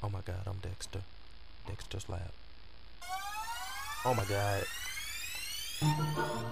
Oh my god, I'm Dexter. Dexter's lab. Oh my god.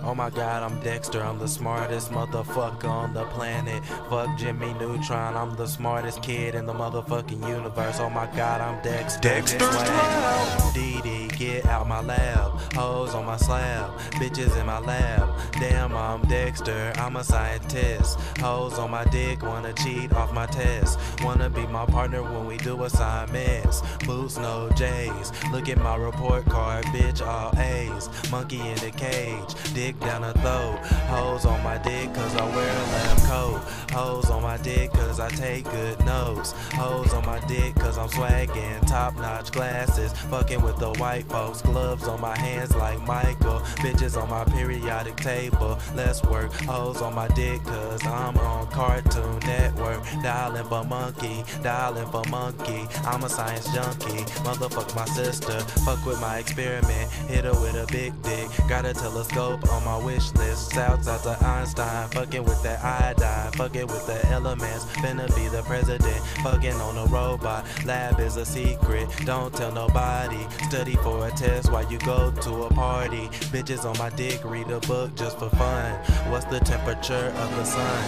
Oh my god, I'm Dexter. I'm the smartest motherfucker on the planet. Fuck Jimmy Neutron. I'm the smartest kid in the motherfucking universe. Oh my god, I'm Dexter. Dexter's lab. Dee Dee, get out my lab. Hoes on my slab. Bitches in my lab. Damn, I'm Dexter. I'm a scientist. Hoes on my dick. Wanna cheat off my test. Wanna be my partner when we do assignments. Boots, no J's. Look at my report card. Bitch, all A's. Monkey in the cage. Dick down the throat. Hoes on my dick cause I wear a lab coat. Hoes on my dick cause I take good notes. Hoes on my dick cause I'm swagging. Top notch glasses. Fucking with the white folks. Gloves on my hands like Michael. Bitches on my periodic table. Let's work. Hoes on my dick cause I'm on Cartoon Network. Dial M for Monkey. Dialing for monkey. I'm a science junkie. Motherfuck my sister. Fuck with my experiment. Hit her with a big dick. Got a telescope on my wish list. Out to Einstein. Fucking with that iodine. Fucking with the elements. Finna be the president. Fucking on a robot. Lab is a secret. Don't tell nobody. Study for a test while you go to a party. Bitches on my dick. Read a book just for fun. What's the temperature of the sun?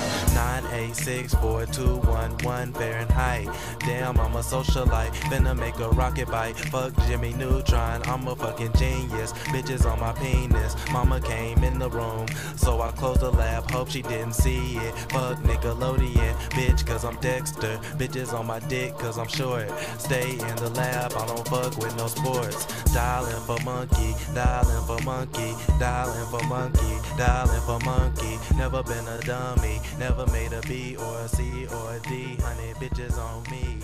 9864211 Fahrenheit. Damn, I'm a socialite. Finna make a rocket bite. Fuck Jimmy Neutron. I'm a fucking genius. Bitches on my penis. Mama came in the room, so I closed the lab. Hope she didn't see it. Fuck Nickelodeon, bitch, cause I'm Dexter. Bitches on my dick, cause I'm short. Stay in the lab, I don't fuck with no sports. Dial M for Monkey, dialing for monkey, dial M for Monkey, dialing for monkey. Never been a dummy, never made a B or a C or a D. Honey, bitches on me.